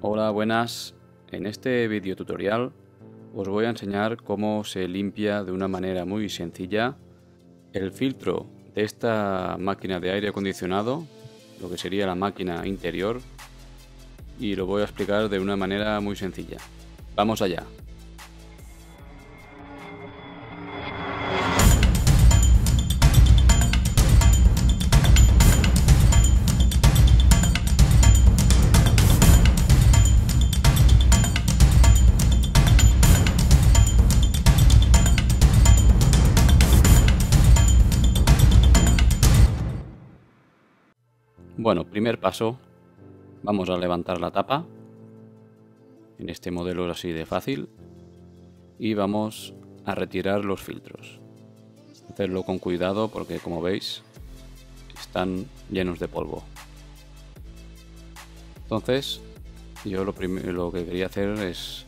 Hola, buenas. En este video tutorial os voy a enseñar cómo se limpia de una manera muy sencilla el filtro de esta máquina de aire acondicionado, lo que sería la máquina interior, y lo voy a explicar de una manera muy sencilla. Vamos allá. Bueno, primer paso, vamos a levantar la tapa. En este modelo es así de fácil. Y vamos a retirar los filtros. Hacerlo con cuidado porque como veis están llenos de polvo. Entonces, yo lo, lo que quería hacer es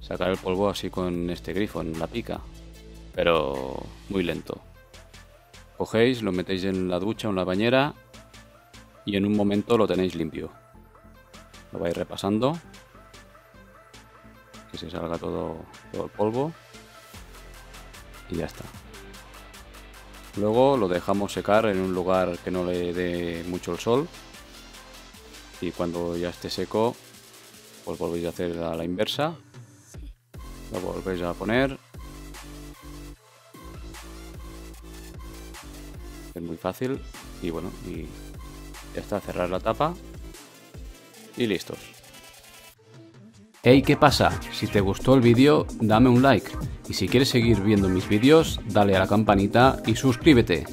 sacar el polvo así con este grifo, en la pica. Pero muy lento. Cogéis, lo metéis en la ducha o en la bañera y en un momento lo tenéis limpio. Lo vais repasando, que se salga todo, todo el polvo. Y ya está. Luego lo dejamos secar en un lugar que no le dé mucho el sol. Y cuando ya esté seco pues volvéis a hacer a la inversa. Lo volvéis a poner. Es muy fácil. Y bueno ya cerrar la tapa y listos. Hey, ¿qué pasa? Si te gustó el vídeo, dame un like. Y si quieres seguir viendo mis vídeos, dale a la campanita y suscríbete.